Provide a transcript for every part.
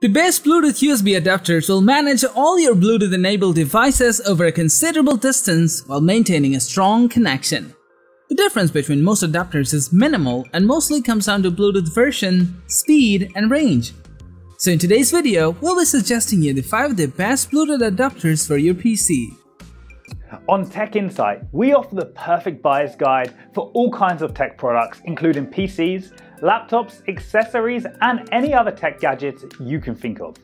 The best Bluetooth USB adapters will manage all your Bluetooth enabled devices over a considerable distance while maintaining a strong connection. The difference between most adapters is minimal and mostly comes down to Bluetooth version, speed, and range. So in today's video, we'll be suggesting you the 5 of the best Bluetooth adapters for your PC. On Tech Insight, we offer the perfect buyer's guide for all kinds of tech products, including PCs, laptops, accessories, and any other tech gadgets you can think of.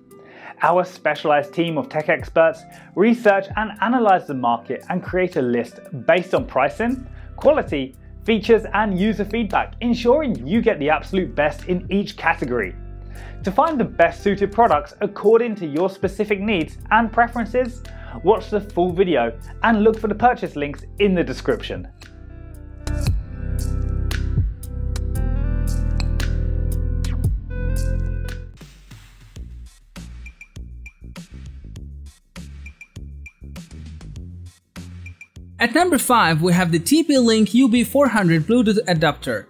Our specialized team of tech experts research and analyze the market and create a list based on pricing, quality, features, and user feedback, ensuring you get the absolute best in each category. To find the best suited products according to your specific needs and preferences, watch the full video and look for the purchase links in the description. At number 5, we have the TP-Link UB400 Bluetooth adapter.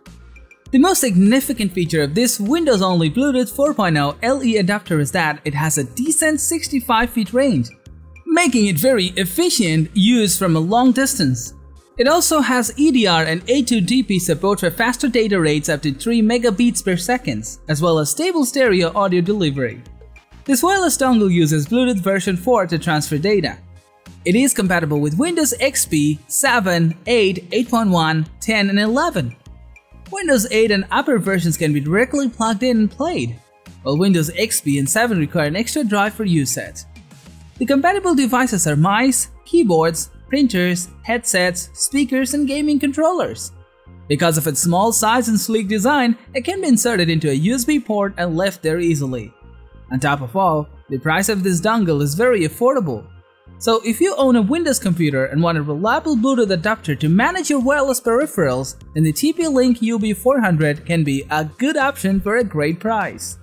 The most significant feature of this Windows-only Bluetooth 4.0 LE adapter is that it has a decent 65 feet range, making it very efficient use from a long distance. It also has EDR and A2DP support for faster data rates up to 3 megabits per second, as well as stable stereo audio delivery. This wireless dongle uses Bluetooth version 4 to transfer data. It is compatible with Windows XP 7, 8, 8.1, 10, and 11. Windows 8 and upper versions can be directly plugged in and played, while Windows XP and 7 require an extra drive for usage. The compatible devices are mice, keyboards, printers, headsets, speakers, and gaming controllers. Because of its small size and sleek design, it can be inserted into a USB port and left there easily. On top of all, the price of this dongle is very affordable so if you own a Windows computer and want a reliable Bluetooth adapter to manage your wireless peripherals, then the TP-Link UB400 can be a good option for a great price.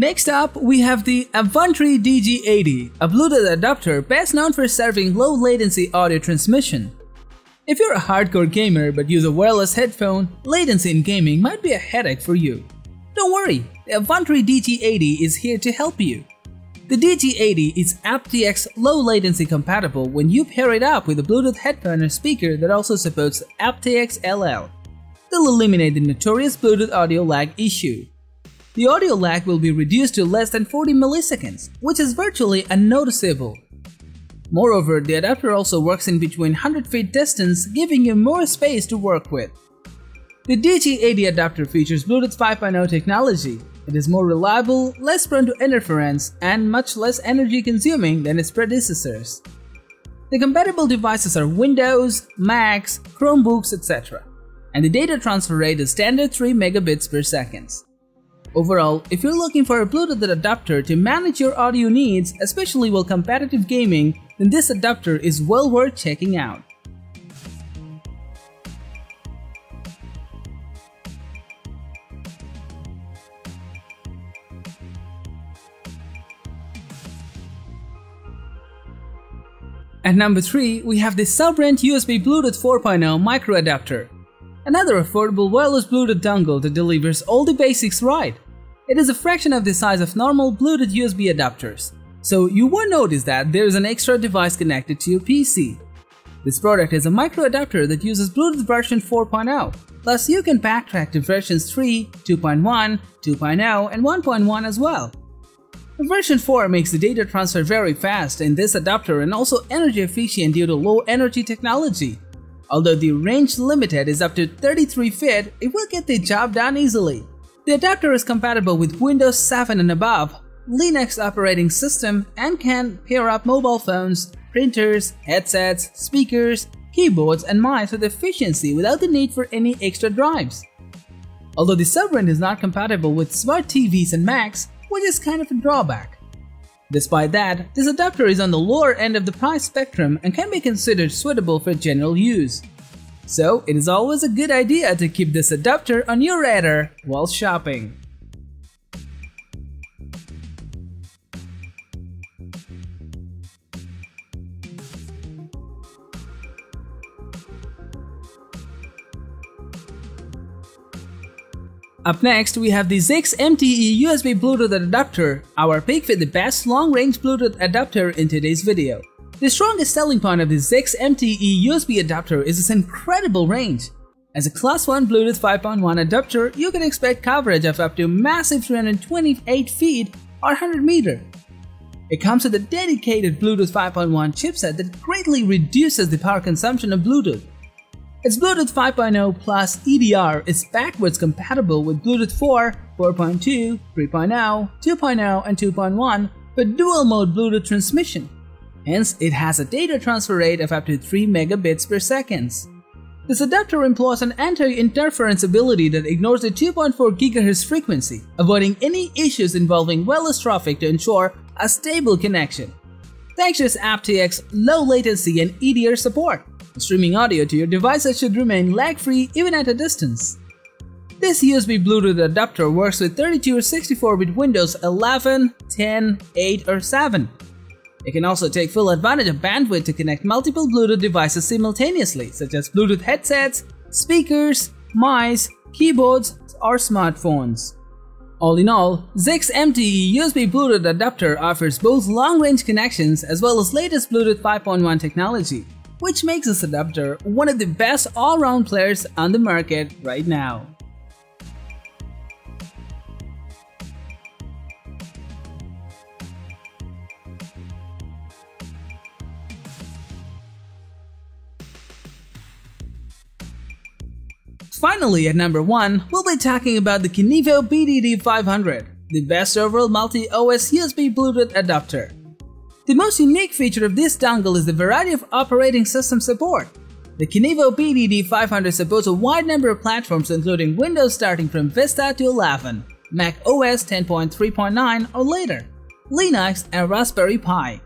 Next up, we have the Avantree DG80, a Bluetooth adapter best known for serving low latency audio transmission. If you're a hardcore gamer but use a wireless headphone, latency in gaming might be a headache for you. Don't worry, the Avantree DG80 is here to help you. The DG80 is aptX low latency compatible when you pair it up with a Bluetooth headphone or speaker that also supports aptX LL. They'll eliminate the notorious Bluetooth audio lag issue the audio lag will be reduced to less than 40 milliseconds, which is virtually unnoticeable. Moreover, the adapter also works in between 100 feet distance, giving you more space to work with. The DG80 adapter features Bluetooth 5.0 technology. It is more reliable, less prone to interference, and much less energy consuming than its predecessors. The compatible devices are Windows, Macs, Chromebooks, etc. And the data transfer rate is standard 3 megabits per second. Overall, if you're looking for a Bluetooth adapter to manage your audio needs, especially while competitive gaming, then this adapter is well worth checking out. At number 3, we have the Sabrent USB Bluetooth 4.0 micro adapter. Another affordable wireless Bluetooth dongle that delivers all the basics right. It is a fraction of the size of normal Bluetooth USB adapters, so you won't notice that there is an extra device connected to your PC. This product is a micro adapter that uses Bluetooth version 4.0, plus you can backtrack to versions 3, 2.1, 2.0 and 1.1 as well. Version 4 makes the data transfer very fast in this adapter and also energy efficient due to low energy technology. Although the range limited is up to 33 feet, it will get the job done easily. The adapter is compatible with Windows 7 and above, Linux operating system, and can pair up mobile phones, printers, headsets, speakers, keyboards, and mice with efficiency without the need for any extra drives. Although the Sabrent is not compatible with smart TVs and Macs, which is kind of a drawback. Despite that, this adapter is on the lower end of the price spectrum and can be considered suitable for general use. So it is always a good idea to keep this adapter on your radar while shopping. Up next, we have the ZEXMTE USB Bluetooth adapter, our pick for the best long-range Bluetooth adapter in today's video. The strongest selling point of the ZEXMTE USB adapter is its incredible range. As a Class 1 Bluetooth 5.1 adapter, you can expect coverage of up to massive 328 feet or 100 meter. It comes with a dedicated Bluetooth 5.1 chipset that greatly reduces the power consumption of Bluetooth. Its Bluetooth 5.0 plus EDR is backwards compatible with Bluetooth 4, 4.2, 3.0, 2.0 and 2.1 with dual mode Bluetooth transmission. Hence, it has a data transfer rate of up to 3 megabits per second. This adapter employs an anti-interference ability that ignores the 2.4 GHz frequency, avoiding any issues involving wireless traffic to ensure a stable connection. Thanks to its aptX low latency and EDR support, streaming audio to your devices should remain lag-free even at a distance. This USB Bluetooth adapter works with 32 or 64-bit Windows 11, 10, 8 or 7. It can also take full advantage of bandwidth to connect multiple Bluetooth devices simultaneously, such as Bluetooth headsets, speakers, mice, keyboards, or smartphones. All in all, ZEXMTE USB Bluetooth adapter offers both long-range connections as well as latest Bluetooth 5.1 technology, which makes this adapter one of the best all-round players on the market right now. Finally, at number 1, we'll be talking about the Kinivo BTD-500, the best overall multi-OS USB Bluetooth adapter. The most unique feature of this dongle is the variety of operating system support. The Kinivo BTD-500 supports a wide number of platforms including Windows starting from Vista to 11, Mac OS 10.3.9 or later, Linux and Raspberry Pi.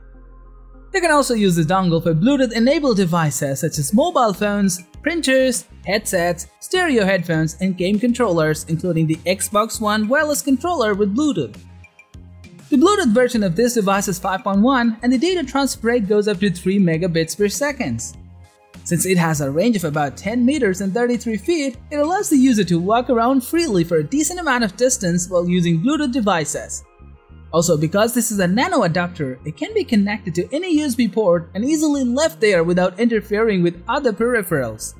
You can also use the dongle for Bluetooth-enabled devices such as mobile phones, printers, headsets, stereo headphones, and game controllers, including the Xbox One wireless controller with Bluetooth. The Bluetooth version of this device is 5.1 and the data transfer rate goes up to 3 megabits per second. Since it has a range of about 10 meters and 33 feet, it allows the user to walk around freely for a decent amount of distance while using Bluetooth devices. Also, because this is a nano adapter, it can be connected to any USB port and easily left there without interfering with other peripherals.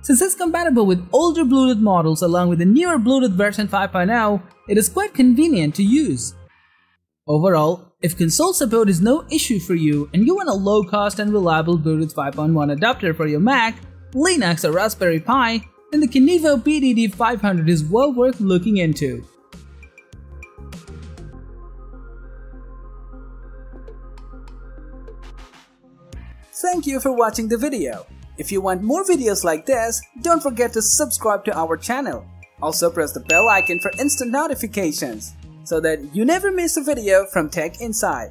Since it's compatible with older Bluetooth models along with the newer Bluetooth version 5.0, it is quite convenient to use. Overall, if console support is no issue for you and you want a low-cost and reliable Bluetooth 5.1 adapter for your Mac, Linux or Raspberry Pi, then the Kinivo BTD-500 is well worth looking into. Thank you for watching the video. If you want more videos like this, don't forget to subscribe to our channel. Also press the bell icon for instant notifications so that you never miss a video from Tech Insight.